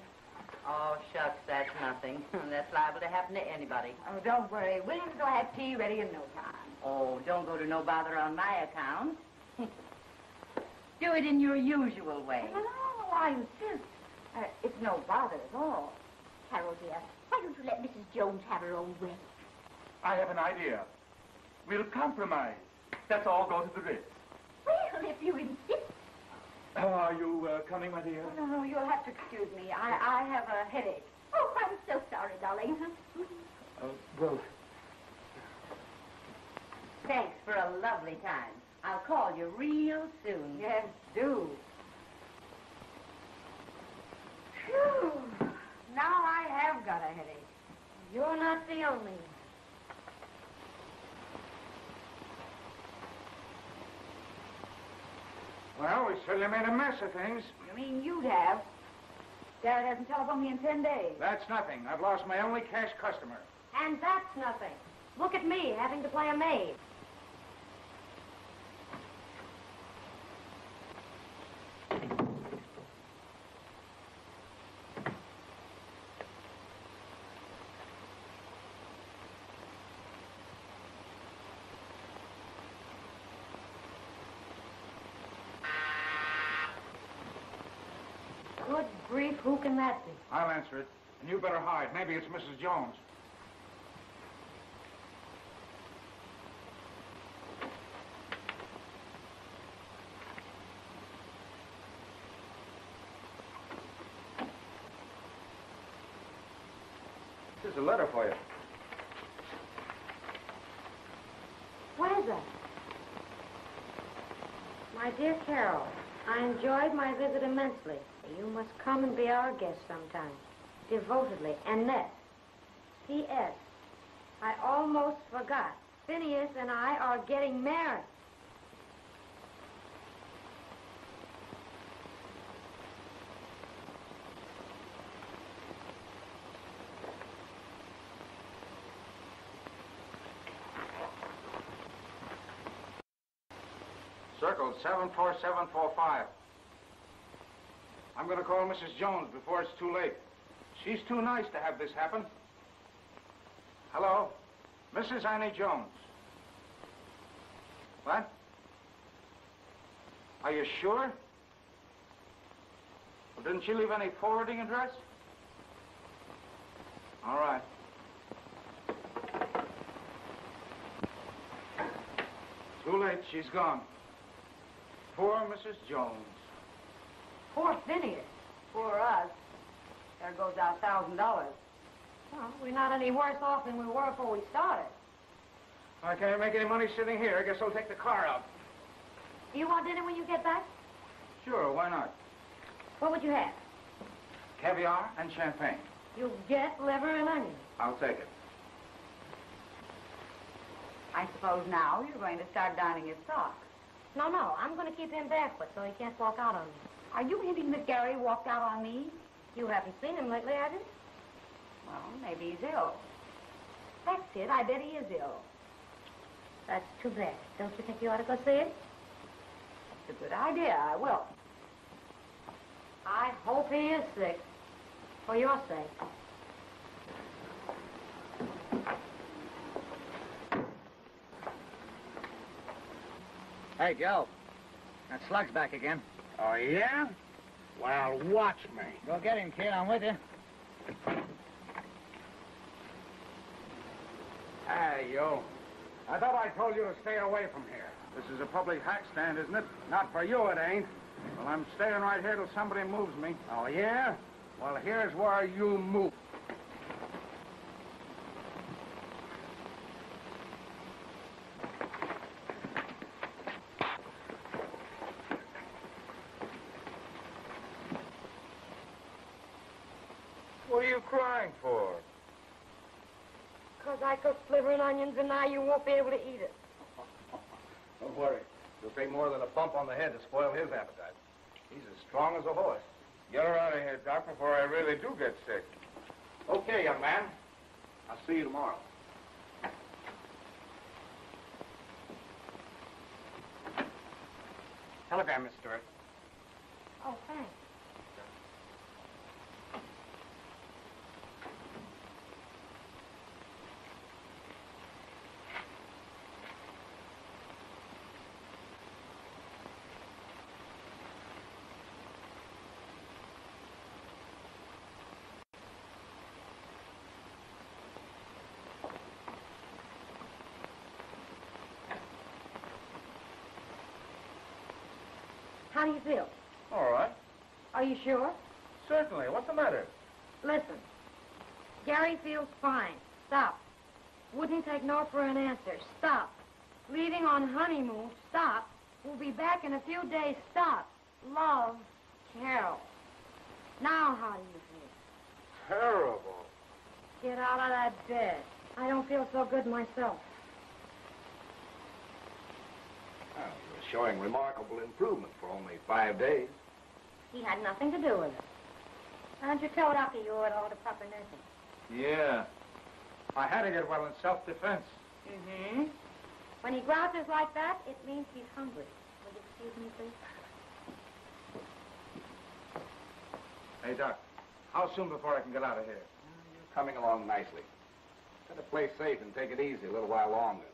Oh, shucks, that's nothing. that's liable to happen to anybody. Oh, don't worry. Williams will have tea ready in no time. Oh, don't go to no bother on my account. Do it in your usual way. No, no, I insist. Uh, it's no bother at all. Carol, dear, why don't you let Mrs. Jones have her own way? I have an idea. We'll compromise. Let's all go to the Ritz. Well, if you insist. Oh, are you uh, coming, my dear? No, no, you'll have to excuse me. I, I have a headache. Oh, I'm so sorry, darling. Uh, well, Thanks for a lovely time. I'll call you real soon. Yes, do. Phew. Now I have got a headache. You're not the only one. Well, we certainly made a mess of things. You mean you'd have? Garrett hasn't telephoned me in ten days. That's nothing. I've lost my only cash customer. And that's nothing. Look at me having to play a maid. Good grief, who can that be? I'll answer it. And you better hide. Maybe it's Mrs. Jones. Here's a letter for you. What is that? My dear Carol, I enjoyed my visit immensely. You must come and be our guest sometime. Devotedly, Annette. P.S. I almost forgot. Phineas and I are getting married. Circle 74745. I'm going to call Mrs. Jones before it's too late. She's too nice to have this happen. Hello? Mrs. Annie Jones. What? Are you sure? Well, didn't she leave any forwarding address? All right. Too late. She's gone. Poor Mrs. Jones. Poor Phineas. Poor us. There goes our thousand dollars. Well, we're not any worse off than we were before we started. I can't make any money sitting here. I guess I'll take the car out. Do you want dinner when you get back? Sure, why not? What would you have? Caviar and champagne. You'll get liver and onions. I'll take it. I suppose now you're going to start dining his socks. No, no, I'm going to keep him barefoot so he can't walk out on me. Are you hinting that Gary walked out on me? You haven't seen him lately, have you? Well, maybe he's ill. That's it. I bet he is ill. That's too bad. Don't you think you ought to go see him? It's a good idea. I will. I hope he is sick. For your sake. Hey, Joe. That slug's back again. Oh, yeah? Well, watch me. Go get him, kid. I'm with you. Hey, you. I thought I told you to stay away from here. This is a public hack stand, isn't it? Not for you, it ain't. Well, I'm staying right here till somebody moves me. Oh, yeah? Well, here's where you move. Crying for? Because I cooked liver and onions and now you won't be able to eat it. Don't worry. It'll take more than a bump on the head to spoil his appetite. He's as strong as a horse. Get her out of here, Doc, before I really do get sick. Okay, young man. I'll see you tomorrow. Telegram, Miss Stewart. Oh, thanks. How do you feel? All right. Are you sure? Certainly. What's the matter? Listen. Gary feels fine. Stop. Wouldn't take no for an answer. Stop. Leaving on honeymoon. Stop. We'll be back in a few days. Stop. Love, Carol. Now how do you feel? Terrible. Get out of that bed. I don't feel so good myself. Well, you're showing remarkable improvement for only five days. He had nothing to do with it. Why don't you tell Doctor you ought to order proper nursing? Yeah. I had to get well in self-defense. Mm-hmm. When he grouches like that, it means he's hungry. Will you excuse me, please? Hey, Doc, how soon before I can get out of here? You're coming along nicely. Better play safe and take it easy a little while longer.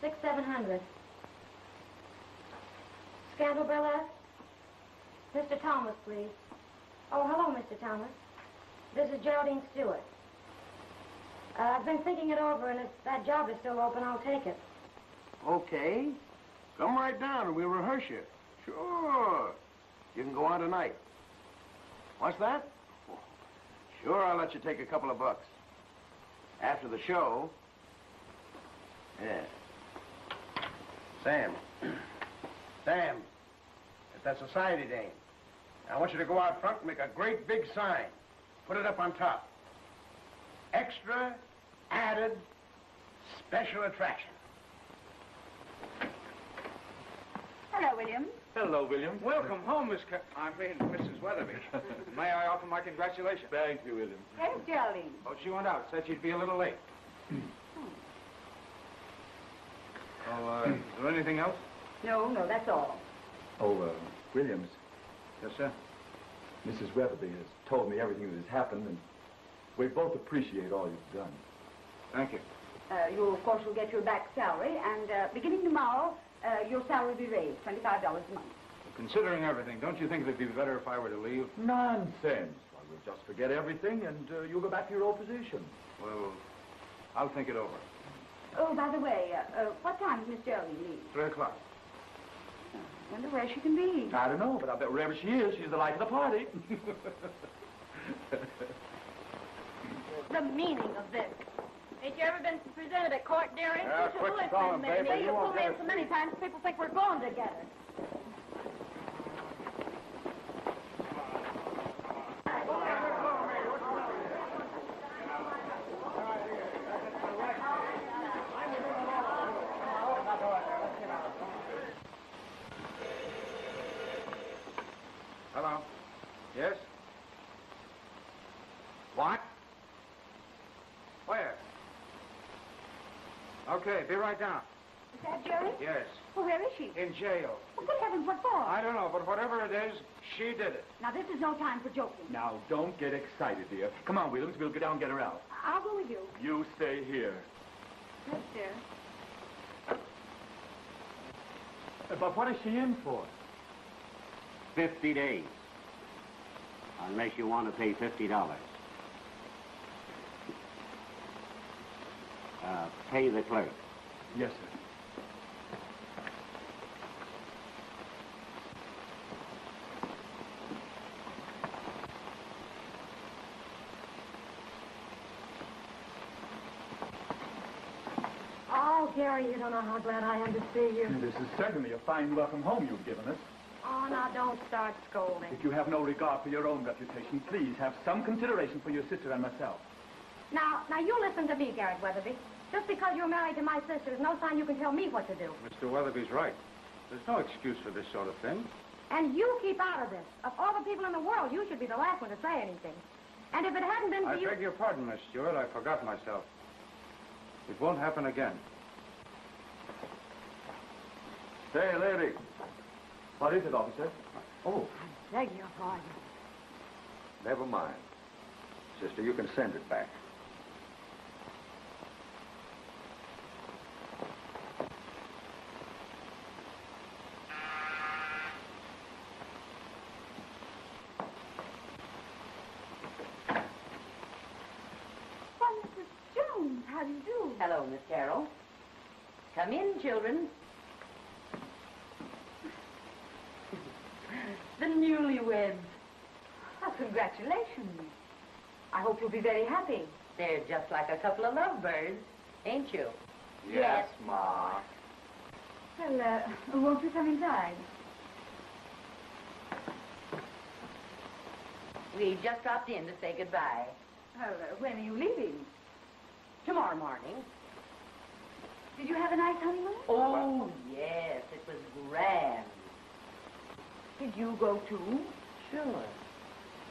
Six, seven hundred. Scandal burlesque? Mr. Thomas, please. Oh, hello, Mr. Thomas. This is Geraldine Stewart. Uh, I've been thinking it over, and if that job is still open, I'll take it. Okay. Come right down and we'll rehearse you. Sure. You can go on tonight. What's that? Sure, I'll let you take a couple of bucks. After the show. Yeah. Sam. Sam. It's that society dame. I want you to go out front and make a great big sign. Put it up on top. Extra, added, special attraction. Hello, William. Hello, William. Welcome home, Miss Ca- I mean, Mrs. Weatherby. May I offer my congratulations? Thank you, William. Where's Geraldine? Oh, she went out. Said she'd be a little late. Oh, uh, is there anything else? No, no, that's all. Oh, uh, Williams, Yes, sir. Mrs. Weatherby has told me everything that has happened, and we both appreciate all you've done. Thank you. Uh, you, of course, will get your back salary, and uh, beginning tomorrow, uh, your salary will be raised, $25 a month. Considering everything, don't you think it'd be better if I were to leave? Nonsense. Why, we'll just forget everything, and uh, you'll go back to your old position. Well, I'll think it over. Oh, by the way, uh, uh, what time does Miss Geraldine leave? Three o'clock. I wonder where she can be. I don't know, but I bet wherever she is, she's the life of the party. The meaning of this. Ain't you ever been presented at court, dearie? Yeah, You should quit listen me. baby. You, You you won't pull me in so many times, people think we're going together. Hello. Yes? What? Where? Okay, be right down. Is that Jerry? Yes. Well, where is she? In jail. Well, good heavens, what for? I don't know, but whatever it is, she did it. Now, this is no time for joking. Now, don't get excited, dear. Come on, Williams. We'll go down and get her out. I'll go with you. You stay here. Yes, dear. Uh, But what is she in for? 50 days. Unless you want to pay $50. Uh, pay the clerk. Yes, sir. Oh, Gary, you don't know how glad I am to see you. This is certainly a fine welcome home you've given us. Oh, now don't start scolding. If you have no regard for your own reputation, please have some consideration for your sister and myself. Now, now you listen to me, Garrett Weatherby. Just because you're married to my sister is no sign you can tell me what to do. Mr. Weatherby's right. There's no excuse for this sort of thing. And you keep out of this. Of all the people in the world, you should be the last one to say anything. And if it hadn't been for I you... beg your pardon, Miss Stewart. I forgot myself. It won't happen again. Say, lady. What is it, officer? Oh, I Beg your pardon. never mind. Sister, you can send it back. Why, Mrs. Jones, how do you do? Hello, Miss Carol. Come in, children. the newlyweds. Oh, congratulations. I hope you'll be very happy. They're just like a couple of lovebirds, ain't you? Yes, Ma. Well, uh, won't you come inside? We just dropped in to say goodbye. Well, uh, when are you leaving? Tomorrow morning. Did you have a nice honeymoon? Oh, yes, it was grand. Did you go too? Sure.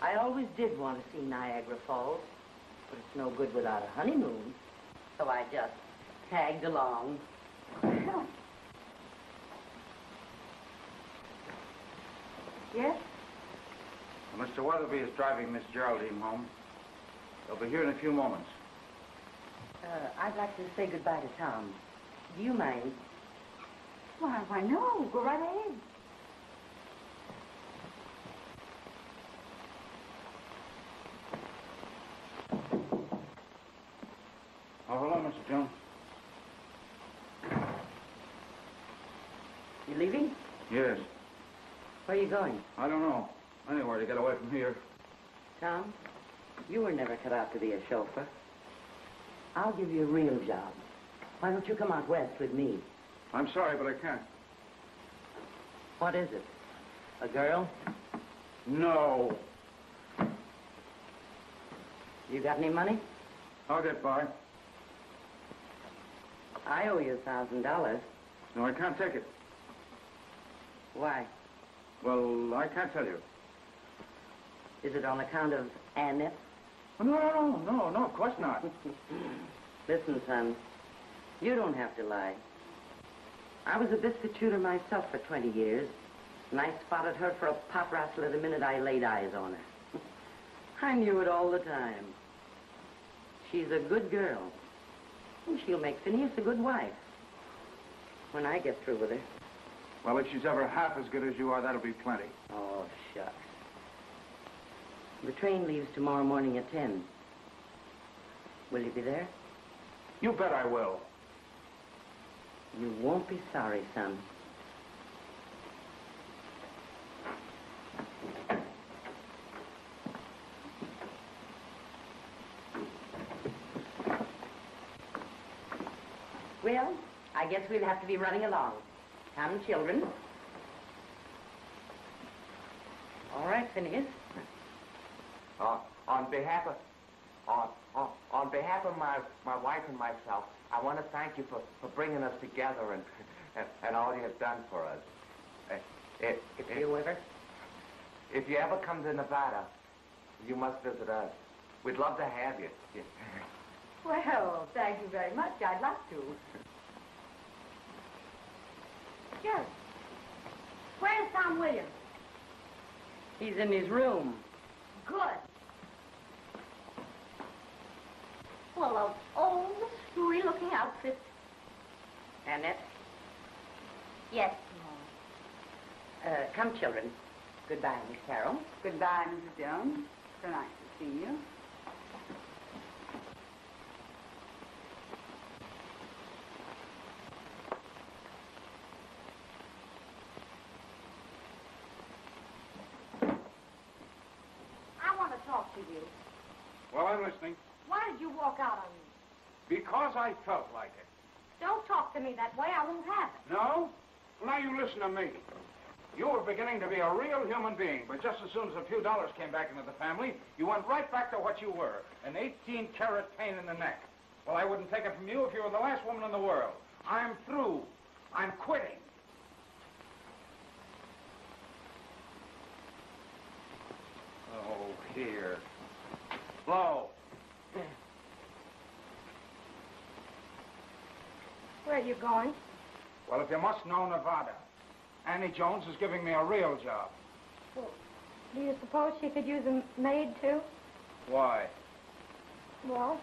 I always did want to see Niagara Falls, but it's no good without a honeymoon. So I just tagged along. Yes? Well, Mr. Weatherby is driving Miss Geraldine home. They'll be here in a few moments. Uh, I'd like to say goodbye to Tom. Do you mind Why, why, no. Go right ahead. Oh, hello, Mr. Jones. You leaving? Yes. Where are you going? I don't know. Anywhere to get away from here. Tom, you were never cut out to be a chauffeur. I'll give you a real job. Why don't you come out west with me? I'm sorry, but I can't. What is it? A girl? No. You got any money? I'll get by. I owe you a thousand dollars. No, I can't take it. Why? Well, I can't tell you. Is it on account of Annette? No, no, no, no, no, of course not. Listen, son, you don't have to lie. I was a biscuit shooter myself for 20 years, and I spotted her for a pot rattler the minute I laid eyes on her. I knew it all the time. She's a good girl, and she'll make Phineas a good wife when I get through with her. Well, if she's ever half as good as you are, that'll be plenty. Oh, shucks. The train leaves tomorrow morning at 10. Will you be there? You bet I will. You won't be sorry, son. Well, I guess we'll have to be running along. Come, children. All right, Phineas. Uh, on behalf of, on, on, on behalf of my, my wife and myself, I want to thank you for, for bringing us together and, and, and all you have done for us. Uh, if, if, you ever? If you ever come to Nevada, you must visit us. We'd love to have you. Well, thank you very much. I'd like to. Jerry, where's Tom Williams? He's in his room. Good. Well, of all the screwy-looking outfits. Annette? Yes, Uh, come, children. Goodbye, Miss Carol. Goodbye, Mrs. Jones. So nice to see you. I want to talk to you. Well, I'm listening. Why did you walk out on me? Because I felt like it. Don't talk to me that way. I won't have it. No? Well, now you listen to me. You were beginning to be a real human being, but just as soon as a few dollars came back into the family, you went right back to what you were, an 18-carat pain in the neck. Well, I wouldn't take it from you if you were the last woman in the world. I'm through. I'm quitting. Oh, here. Blow. Where are you going? Well, if you must know Nevada, Annie Jones is giving me a real job. Well, do you suppose she could use a maid, too? Why? Well,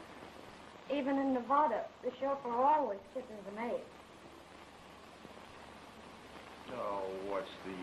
even in Nevada, the chauffeur always kisses the maid. Oh, what's the